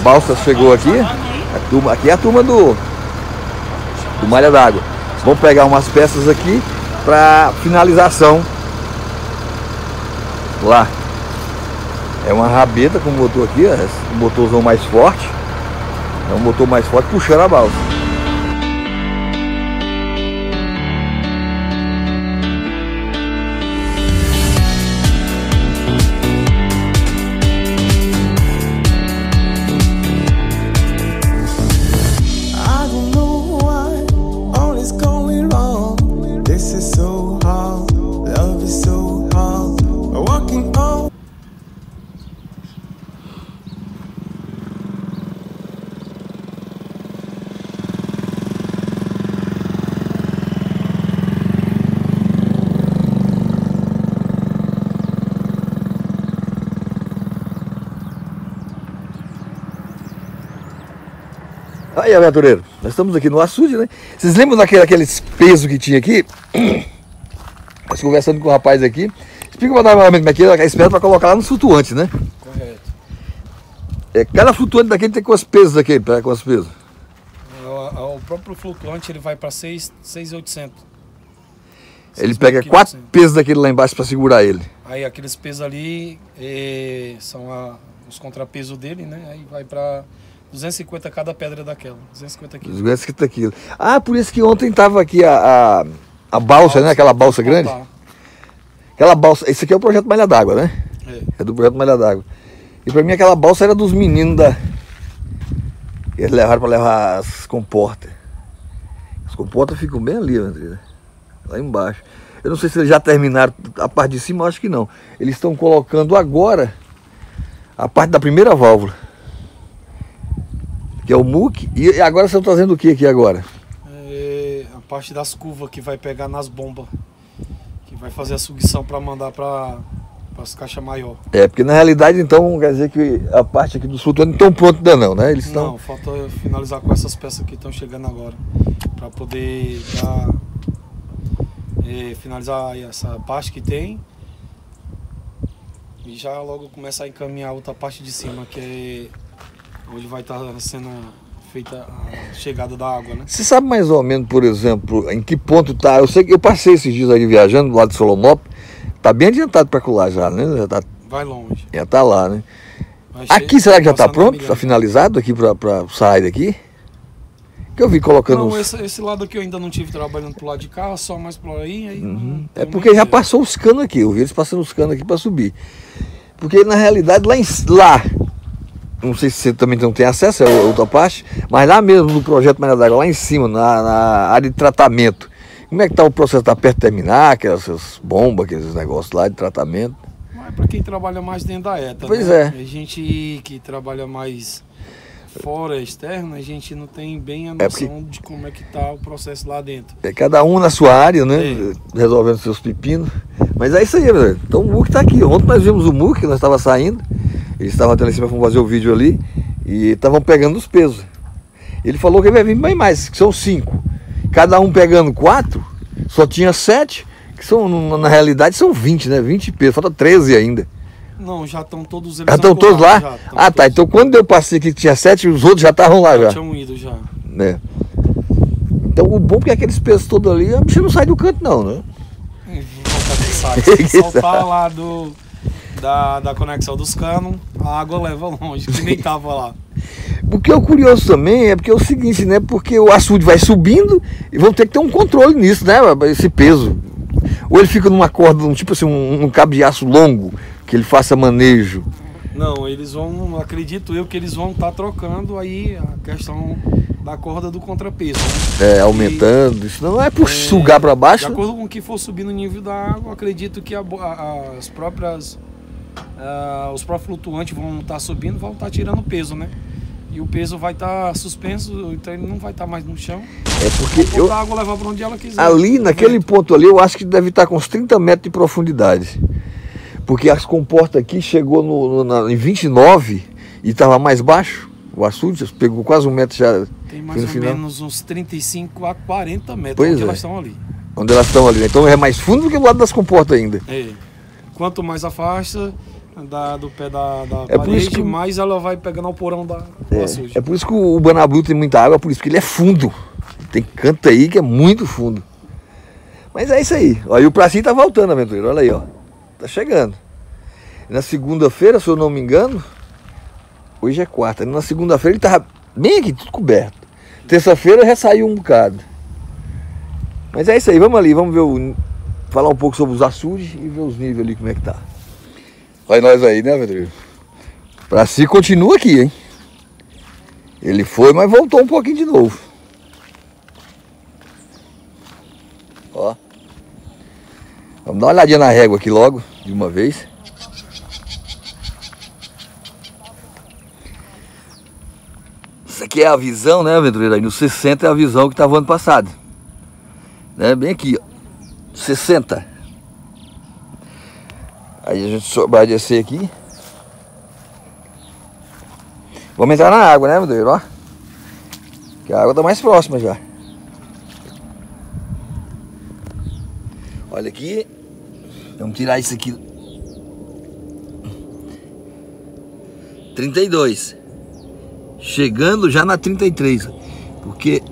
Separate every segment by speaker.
Speaker 1: balsa chegou aqui. A turma, aqui é a turma do, do Malha d'Água. Vamos pegar umas peças aqui para finalização lá. É uma rabeta com motor aqui, ó, um motorzão mais forte. É um motor mais forte puxando a balsa. Aí, aventureiro, nós estamos aqui no açude, né? Vocês lembram daquele, aqueles pesos que tinha aqui? Nós conversando com o rapaz aqui. Explica dar uma como é que é, espera pra colocar lá no flutuante, né?
Speaker 2: Correto.
Speaker 1: É, cada flutuante daquele tem quantos pesos daquele? Pega quantos pesos?
Speaker 2: O, o próprio flutuante ele vai para 6,800.
Speaker 1: Ele pega quatro pesos daquele lá embaixo pra segurar ele.
Speaker 2: Aí aqueles pesos ali eh, são a- os contrapesos dele, né? Aí vai para 250 cada pedra daquela. 250 quilos.
Speaker 1: 250 quilos. Ah, por isso que ontem tava aqui a, a, a balsa, né? Aquela balsa grande.
Speaker 2: Tá.
Speaker 1: Aquela balsa. Esse aqui é o projeto Malha d'Água, né?
Speaker 2: É.
Speaker 1: É do projeto Malha d'Água. E pra mim aquela balsa era dos meninos da. Eles levaram pra levar as comportas. As comportas ficam bem ali, André. Lá embaixo. Eu não sei se eles já terminaram a parte de cima, acho que não. Eles estão colocando agora a parte da primeira válvula. Que é o MUC. E agora estão trazendo o que aqui agora?
Speaker 2: É, a parte das curvas que vai pegar nas bombas. Que vai fazer a sucção para mandar para as caixas maior.
Speaker 1: É, porque na realidade então quer dizer que a parte aqui dos flutuantes não estão prontos ainda não, né? Eles estão.
Speaker 2: Não, falta finalizar com essas peças que estão chegando agora. Para poder dar, eh, finalizar essa parte que tem. E já logo começar a encaminhar a outra parte de cima, que onde vai estar sendo feita a chegada da água, né?
Speaker 1: Você sabe mais ou menos, por exemplo, em que ponto tá? Eu sei que eu passei esses dias aí viajando do lado de Solonópolis. Tá bem adiantado para colar já, né? Já tá,
Speaker 2: Vai longe.
Speaker 1: já tá lá, né?
Speaker 2: Vai
Speaker 1: Aqui será que já tá
Speaker 2: passando
Speaker 1: pronto?
Speaker 2: milhão.
Speaker 1: Tá finalizado aqui para sair daqui? Que eu vi colocando.
Speaker 2: Não,
Speaker 1: uns-
Speaker 2: esse, esse lado aqui eu ainda não tive trabalhando pro lado de cá, só mais por aí. aí não
Speaker 1: É porque já passou os canos aqui, eu vi eles passando os canos aqui para subir. Porque na realidade lá, em, lá, não sei se você também não tem acesso, é outra parte, mas lá mesmo no projeto Maria d'Água, lá em cima, na, na área de tratamento, como é que está o processo? Está perto de terminar, aquelas bombas, aqueles negócios lá de tratamento?
Speaker 2: Mas para quem trabalha mais dentro da ETA.
Speaker 1: Pois
Speaker 2: né?
Speaker 1: é.
Speaker 2: A gente que trabalha mais fora, externo, a gente não tem bem a
Speaker 1: É
Speaker 2: noção
Speaker 1: porque-
Speaker 2: de como é que tá o processo lá dentro.
Speaker 1: É cada um na sua área, né?
Speaker 2: É.
Speaker 1: Resolvendo seus pepinos. Mas é isso aí, velho. Então o MUC está aqui. Ontem nós vimos o MUC, nós estava saindo. Eles estavam até lá em cima, fomos fazer o vídeo ali. E estavam pegando os pesos. Ele falou que vai vir bem mais, que são cinco. Cada um pegando quatro, só tinha sete, que são, na na realidade, são 20, né? 20 pesos, falta 13 ainda.
Speaker 2: Não, já estão todos eles
Speaker 1: Já estão todos lá?
Speaker 2: já,
Speaker 1: ah, tá. Então quando eu passei aqui que tinha sete, os outros já estavam lá já.
Speaker 2: tinham ido já.
Speaker 1: Né? Então o bom é que aqueles pesos todos ali, a bicha não sai do canto não, né?
Speaker 2: Soltar
Speaker 1: saco.
Speaker 2: lá do, da, da conexão dos canos, a água leva longe, que nem tava lá.
Speaker 1: O que é curioso também é porque é o seguinte, né? Porque o açude vai subindo e vão ter que ter um controle nisso, né? Esse peso. Ou ele fica numa corda, um, tipo assim, um, um cabo de aço longo, que ele faça manejo.
Speaker 2: Não, eles vão, acredito eu que eles vão estar trocando aí a questão da corda do contrapeso. Né?
Speaker 1: É, aumentando. Isso não é por
Speaker 2: É,
Speaker 1: sugar para
Speaker 2: De
Speaker 1: baixo.
Speaker 2: acordo com o que for subindo o nível da água, acredito que a a- as próprias. ah, os próprios flutuantes vão estar subindo, vão estar tirando peso, né? E o peso vai estar suspenso, então ele não vai estar mais no chão.
Speaker 1: É porque eu,
Speaker 2: a água levar para onde ela quiser.
Speaker 1: ali naquele
Speaker 2: Vento.
Speaker 1: ponto ali, eu acho que deve estar com uns 30 metros de profundidade. Porque as comportas aqui chegou no, no- na- em 29 e estava mais baixo. O açude pegou quase um metro já
Speaker 2: Tem mais ou
Speaker 1: final.
Speaker 2: menos uns 35 a 40 metros
Speaker 1: Pois
Speaker 2: onde
Speaker 1: é.
Speaker 2: elas estão ali.
Speaker 1: onde elas estão ali. né? Então é mais fundo do que o lado das comportas ainda.
Speaker 2: É. Quanto mais afasta, da, do pé da, da
Speaker 1: É por isso
Speaker 2: parede,
Speaker 1: que-
Speaker 2: mais ela vai pegando ao porão da, do açude.
Speaker 1: É por isso que o Banabu tem muita água, por isso que ele é fundo. Tem canto aí que é muito fundo. Mas é isso aí. E o pracinho tá voltando, aventureiro. Olha aí, ó. Tá chegando. Na segunda-feira, se eu não me engano, hoje é quarta. Na segunda-feira ele tava bem aqui, tudo coberto. Terça-feira já saiu um bocado. Mas é isso aí, vamos ali, vamos ver o. Falar um pouco sobre os açudes e ver os níveis ali, como é que tá. Olha nós aí, né, aventureiro? Praci continua aqui, hein? Ele foi, mas voltou um pouquinho de novo. Ó. Vamos dar uma olhadinha na régua aqui logo, de uma vez. Isso aqui é a visão, né, aventureiro? Aí no 60 é a visão que estava ano passado. Né? Bem aqui, ó. 60. Aí a gente só vai descer aqui. Vamos entrar na água, né, Deus? Ó. Que a água tá mais próxima já. Olha aqui. Vamos tirar isso aqui. 32. Chegando já na 33. Porque.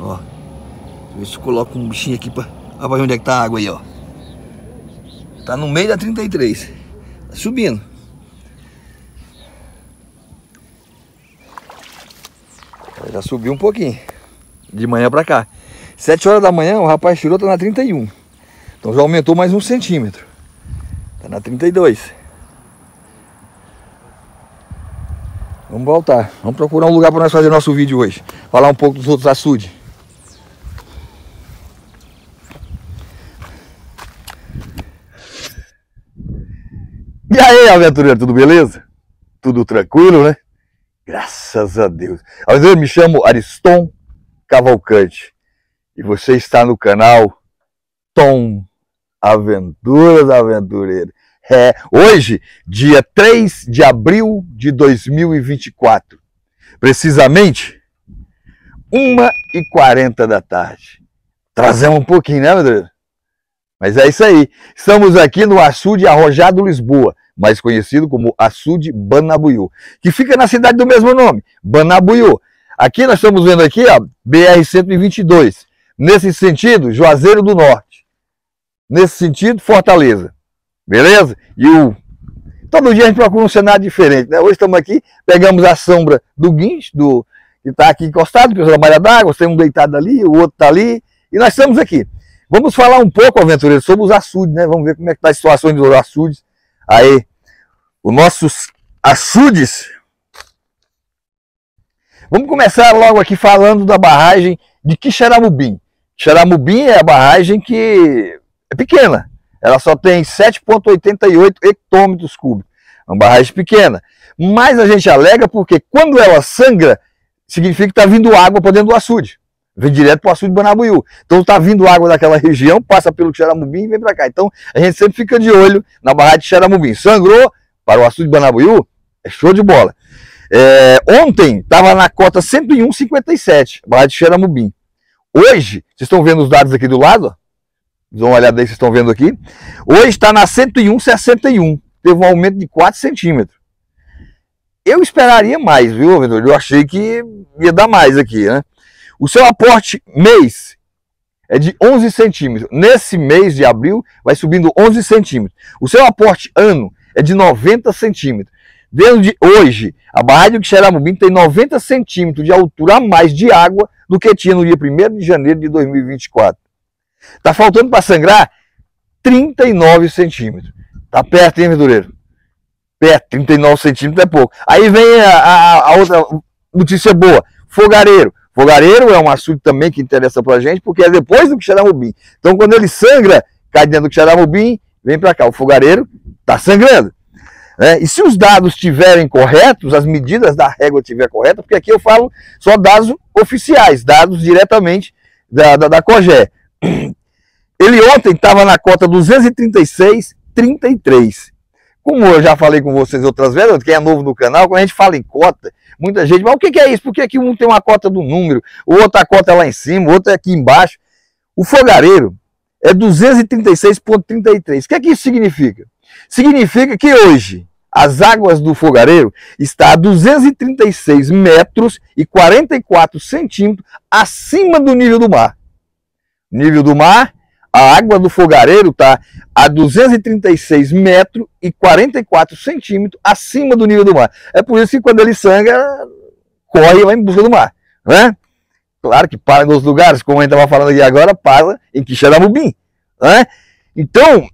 Speaker 1: Ó. Deixa eu ver se eu coloco um bichinho aqui pra. Olha onde é que tá a água aí, ó. Tá no meio da 33. Tá subindo. Já subiu um pouquinho. De manhã pra cá. 7 horas da manhã o rapaz tirou, tá na 31. Então já aumentou mais um centímetro. Tá na 32. Vamos voltar. Vamos procurar um lugar para nós fazer nosso vídeo hoje. Falar um pouco dos outros açudes. E aí, aventureiro, tudo beleza? Tudo tranquilo, né? Graças a Deus. Eu me chamo Ariston Cavalcante e você está no canal Tom Aventuras Aventureiro. É, hoje, dia 3 de abril de 2024, precisamente 1h40 da tarde. Trazemos um pouquinho, né, Aventureiro? Mas é isso aí. Estamos aqui no açude Arrojado Lisboa, mais conhecido como açude Banabuiú, que fica na cidade do mesmo nome, Banabuiú. Aqui nós estamos vendo aqui, ó, BR-122. Nesse sentido, Juazeiro do Norte. Nesse sentido, Fortaleza. Beleza? E o... Todo dia a gente procura um cenário diferente, né? Hoje estamos aqui, pegamos a sombra do guincho, do... que está aqui encostado, que é malha d'água, tem um deitado ali, o outro está ali, e nós estamos aqui. Vamos falar um pouco, aventureiro, sobre os açudes, né? Vamos ver como é que está a situação dos açudes. Aí, os nossos açudes. Vamos começar logo aqui falando da barragem de Quixeramobim. Quixeramobim é a barragem que é pequena. Ela só tem 7,88 hectômetros cúbicos. É uma barragem pequena. Mas a gente alega porque quando ela sangra, significa que está vindo água para dentro do açude. Vem direto para o açude de Banabuiú. Então está vindo água daquela região, passa pelo Xaramubim e vem para cá. Então a gente sempre fica de olho na barragem de Xaramubim. Sangrou para o açude de Banabuiú, é show de bola. É, ontem estava na cota 101,57, barragem de Xaramubim. Hoje, vocês estão vendo os dados aqui do lado? Dão uma olhada aí, vocês estão vendo aqui. Hoje está na 101,61. Teve um aumento de 4 centímetros. Eu esperaria mais, viu, vendedor? Eu achei que ia dar mais aqui, né? O seu aporte mês é de 11 centímetros. Nesse mês de abril, vai subindo 11 centímetros. O seu aporte ano é de 90 centímetros. Desde hoje, a barragem do Xeramubim tem 90 centímetros de altura a mais de água do que tinha no dia 1 de janeiro de 2024. Está faltando para sangrar 39 centímetros. Tá perto, hein, verdureiro? Perto, 39 centímetros é pouco. Aí vem a, a, a outra notícia boa: fogareiro. Fogareiro é um açude também que interessa pra gente, porque é depois do Xaramubim. Então, quando ele sangra, cai dentro do Xaramubim, vem para cá. O fogareiro está sangrando. Né? E se os dados estiverem corretos, as medidas da régua estiverem corretas, porque aqui eu falo só dados oficiais, dados diretamente da, da, da COGÉ. Ele ontem estava na cota 236,33. Como eu já falei com vocês outras vezes, quem é novo no canal, quando a gente fala em cota, muita gente, mas o que é isso? Por que, que um tem uma cota do número, o outro a cota é lá em cima, o outro é aqui embaixo? O fogareiro é 236,33. O que é que isso significa? Significa que hoje as águas do fogareiro está a 236 metros e 44 centímetros acima do nível do mar. Nível do mar, a água do fogareiro está a 236 metros e 44 centímetros acima do nível do mar. É por isso que quando ele sangra, corre vai em busca do mar. Né? Claro que para em outros lugares, como a gente estava falando aqui agora, para em Quixeramobim. Né? Então,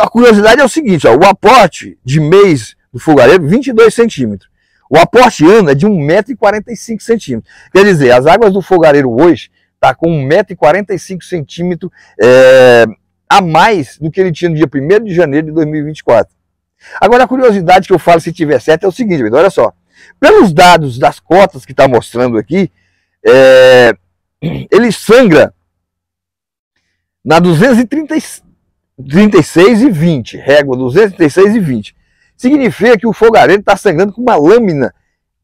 Speaker 1: a curiosidade é o seguinte, ó, o aporte de mês do fogareiro, 22 centímetros. O aporte ano é de 1,45m. centímetros. Quer dizer, as águas do fogareiro hoje está com 1,45m centímetros é, a mais do que ele tinha no dia 1 de janeiro de 2024. Agora, a curiosidade que eu falo se tiver certo é o seguinte, olha só. Pelos dados das cotas que está mostrando aqui, é, ele sangra na 236 e 20, régua 236 e 20 significa que o fogareiro está sangrando com uma lâmina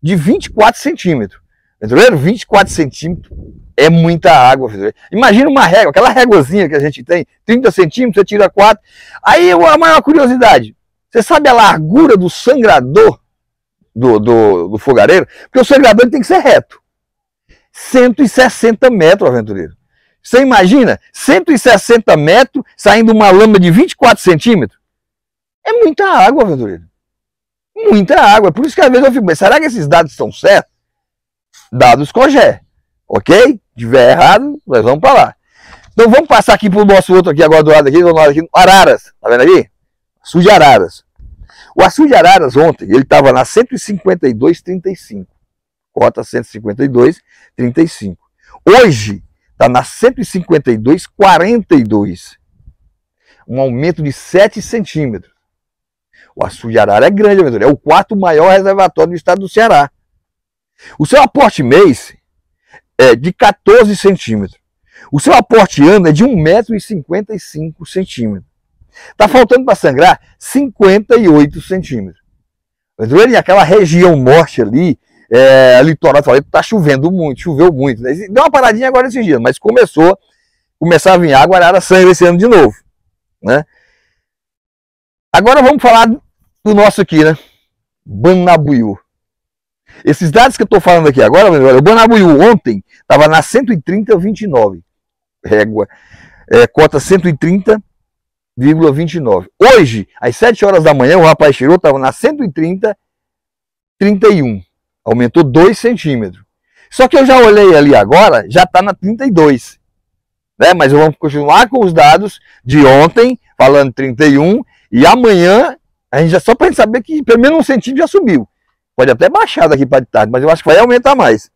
Speaker 1: de 24 centímetros. Entendeu? 24 centímetros é muita água. Imagina uma régua, aquela réguazinha que a gente tem, 30 centímetros, você tira 4. Aí a maior curiosidade, você sabe a largura do sangrador do, do, do fogareiro? Porque o sangrador tem que ser reto. 160 metros, aventureiro. Você imagina? 160 metros saindo uma lâmina de 24 centímetros? É muita água, aventureiro. Muita água. Por isso que às vezes eu fico, mas será que esses dados estão certos? Dados COGÉ. Ok? Se tiver errado, nós vamos para lá. Então vamos passar aqui para o nosso outro aqui, agora do lado aqui, do lado aqui, Araras. Tá vendo aqui? Açude de Araras. O açude de Araras ontem, ele estava na 152,35. Cota 152,35. Hoje está na 152,42. Um aumento de 7 centímetros. O Açu de Arara é grande, é o quarto maior reservatório do estado do Ceará. O seu aporte mês é de 14 centímetros. O seu aporte ano é de 1,55m. Está faltando para sangrar 58 centímetros. E aquela região norte ali, é, litoral, está chovendo muito, choveu muito. Né? Deu uma paradinha agora esses dias, mas começou, começava a vir água, Arara sangra esse ano de novo. Né? Agora vamos falar do nosso aqui, né? Banabuiú. Esses dados que eu estou falando aqui agora, o Banabuiú ontem estava na 130,29 régua, é, cota 130,29. Hoje, às 7 horas da manhã, o rapaz tirou, estava na 130,31. Aumentou 2 centímetros. Só que eu já olhei ali agora, já está na 32. Né? Mas vamos continuar com os dados de ontem, falando 31, e amanhã a gente já só para saber que pelo menos um centímetro já subiu. Pode até baixar daqui para de tarde, mas eu acho que vai aumentar mais.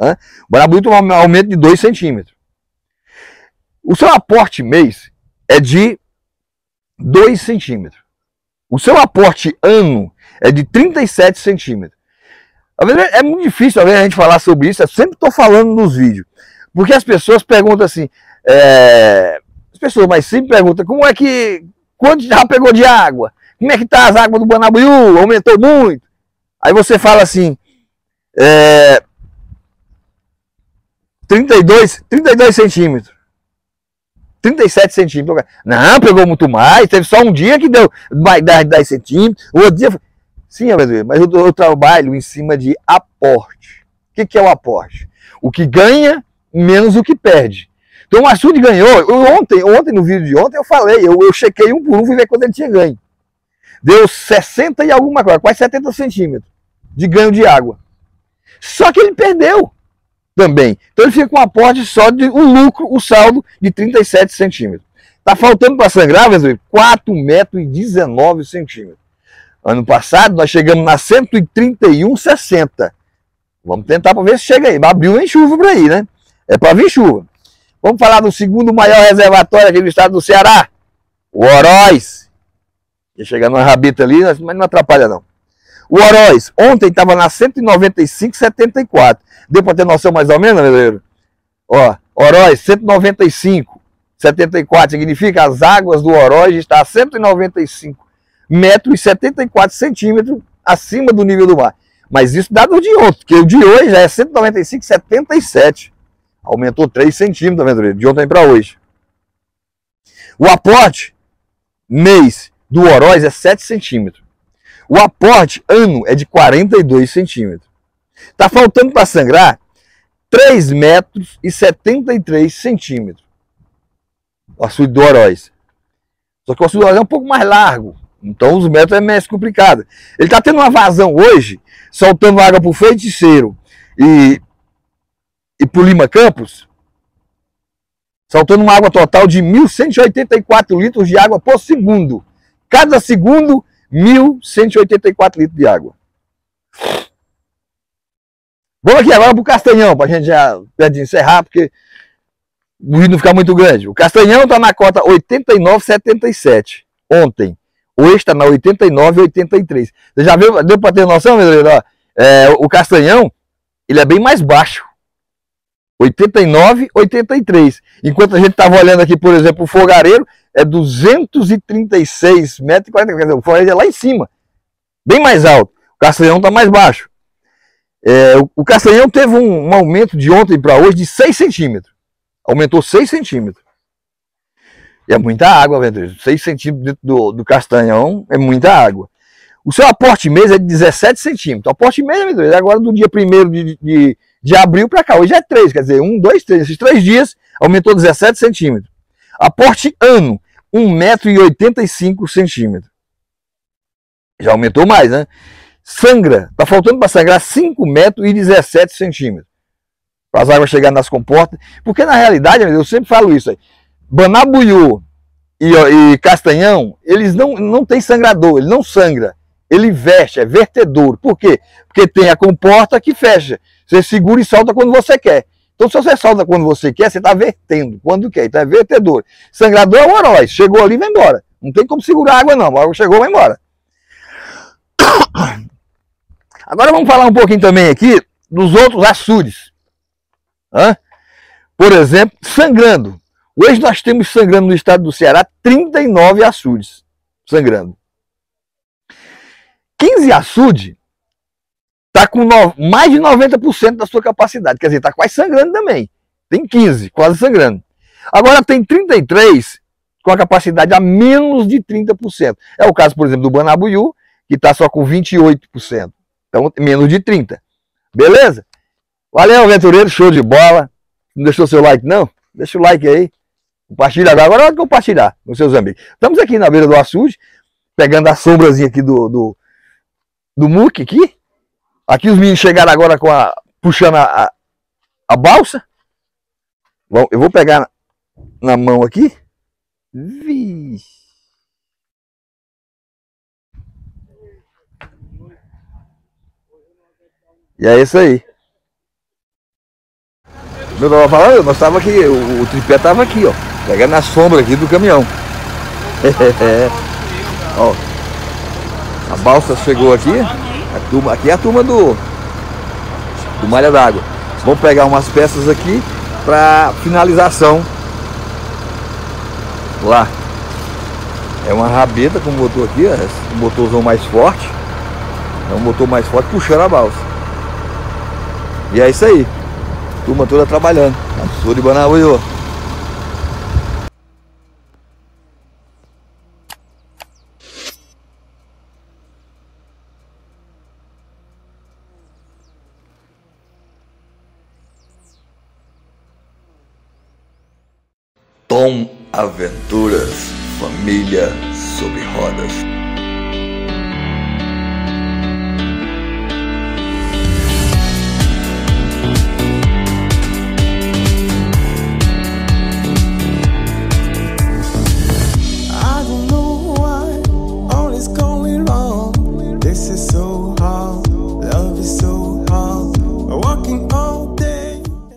Speaker 1: Né? O Banabuíto um aumento de 2 centímetros. O seu aporte mês é de 2 centímetros. O seu aporte ano é de 37 centímetros. É muito difícil a gente falar sobre isso, eu sempre estou falando nos vídeos. Porque as pessoas perguntam assim, é... as pessoas mais simples perguntam, como é que, quanto já pegou de água? Como é que tá as águas do Banabuiú? Aumentou muito. Aí você fala assim, é, 32, 32 centímetros. 37 centímetros. Não, pegou muito mais. Teve só um dia que deu mais 10, 10 centímetros. O outro dia. Sim, mas eu, eu trabalho em cima de aporte. O que, que é o aporte? O que ganha menos o que perde. Então o Açude ganhou. Eu, ontem, ontem, no vídeo de ontem, eu falei, eu, eu chequei um por um e ver quanto ele tinha ganho deu 60 e alguma coisa, quase 70 centímetros de ganho de água. Só que ele perdeu também. Então ele fica com um aporte só de um lucro, o saldo de 37 centímetros. Está faltando para sangrar, 4 metros e 19 centímetros. Ano passado nós chegamos na 131,60. Vamos tentar para ver se chega aí. Abriu em chuva por aí, né? É para vir chuva. Vamos falar do segundo maior reservatório aqui do estado do Ceará. O Oroz. Ia chegar numa rabita ali, mas não atrapalha não. O Oroz, ontem estava na 195,74. Deu para ter noção mais ou menos, meu Ó, Oroz, 195,74 significa as águas do Oroz está a 195 metros e 74 centímetros acima do nível do mar. Mas isso dado de ontem, porque o de hoje já é 195,77. Aumentou 3 centímetros, aventureiro, de ontem para hoje. O aporte, mês, do Oroz é 7 centímetros. O aporte ano é de 42 centímetros. Está faltando para sangrar 3 metros e 73 centímetros. O açude do Oroz. Só que o açude do Oroz é um pouco mais largo. Então os metros é mais complicado. Ele está tendo uma vazão hoje, soltando água para o feiticeiro e, e para o Lima Campos, soltando uma água total de 1.184 litros de água por segundo. Cada segundo, 1.184 litros de água. Vamos aqui agora para o Castanhão, para a gente já encerrar, porque o vídeo não ficar muito grande. O Castanhão está na cota 89,77 ontem. Hoje está na 89,83. Você já viu, deu para ter noção, meu Deus? É, o Castanhão, ele é bem mais baixo. 89, 83. Enquanto a gente estava olhando aqui, por exemplo, o fogareiro é 236 metros e 40. Quer dizer, o fogareiro é lá em cima, bem mais alto. O castanhão está mais baixo. É, o, o castanhão teve um, um aumento de ontem para hoje de 6 centímetros. Aumentou 6 centímetros. E é muita água, velho. 6 centímetros dentro do, do castanhão é muita água. O seu aporte mês é de 17 centímetros. O aporte mês, é agora do dia 1 de, de, de abril para cá. Hoje é 3, quer dizer, 1, 2, 3. Esses três dias aumentou 17 centímetros. Aporte ano, 1,85m. Já aumentou mais, né? Sangra, tá faltando para sangrar 5 metros e 17 centímetros. Para as águas chegarem nas comportas. Porque na realidade, eu sempre falo isso aí. Banabuiú e, e Castanhão, eles não, não têm sangrador, ele não sangra. Ele veste, é vertedouro. Por quê? Porque tem a comporta que fecha. Você segura e solta quando você quer. Então, se você solta quando você quer, você está vertendo quando quer. Então, é vertedor. Sangrador é o horóis. Chegou ali, vai embora. Não tem como segurar a água, não. A água chegou, vai embora. Agora vamos falar um pouquinho também aqui dos outros açudes. Hã? Por exemplo, sangrando. Hoje nós temos sangrando no estado do Ceará 39 açudes sangrando. 15 açudes está com no, mais de 90% da sua capacidade. Quer dizer, está quase sangrando também. Tem 15, quase sangrando. Agora tem 33 com a capacidade a menos de 30%. É o caso, por exemplo, do Banabuiú, que está só com 28%. Então, menos de 30%. Beleza? Valeu, aventureiro, show de bola. Não deixou seu like, não? Deixa o like aí. Compartilha agora. Agora é compartilhar com seus amigos. Estamos aqui na beira do açude, pegando a sombrazinha aqui do, do, do muque aqui. Aqui os meninos chegaram agora com a. puxando a, a, a balsa. Bom, eu vou pegar na, mão aqui. Vixe. E é isso aí. Meu tava falando, nós estávamos aqui, o, o tripé estava aqui, ó. Pegando na sombra aqui do caminhão. ó. A balsa chegou aqui. A turma, aqui é a turma do, do Malha d'Água. Vamos pegar umas peças aqui para finalização lá. É uma rabeta com motor aqui, ó, um motorzão mais forte. É um motor mais forte puxando a balsa. E é isso aí. Turma toda trabalhando. Sou de Banaúio. Tom Aventuras Família sobre Rodas.